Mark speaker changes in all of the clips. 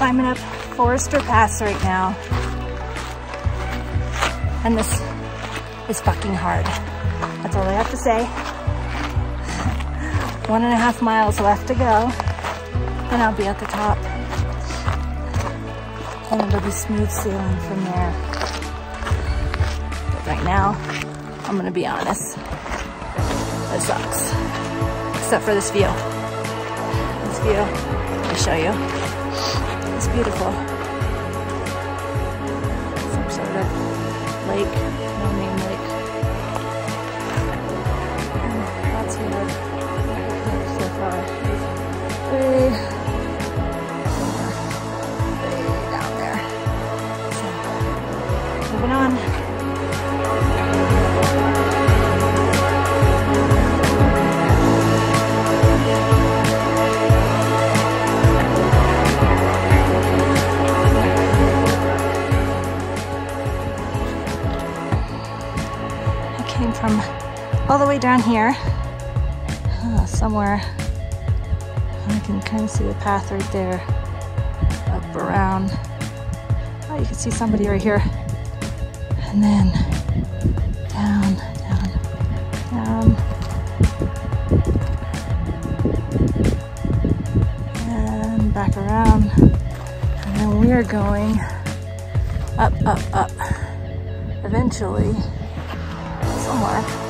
Speaker 1: climbing up Forester Pass right now. And this is fucking hard. That's all I have to say. One and a half miles left to go and I'll be at the top. And it'll be smooth sailing from there. But right now, I'm gonna be honest, it sucks. Except for this view. This view, I'll show you. It's beautiful. Some sort of lake, no name lake. And that's where so far. Way, way down there. So, moving on. All the way down here, somewhere. I can kind of see the path right there, up around. Oh, you can see somebody right here. And then down, down, down. And back around. And then we're going up, up, up. Eventually, somewhere.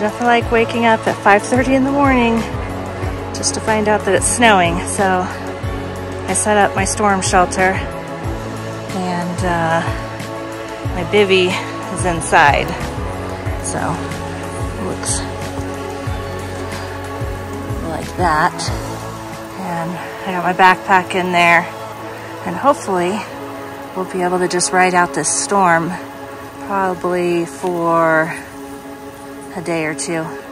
Speaker 1: Nothing like waking up at 5.30 in the morning just to find out that it's snowing. So I set up my storm shelter and uh, my bivy is inside. So it looks like that. And I got my backpack in there and hopefully we'll be able to just ride out this storm probably for a day or two.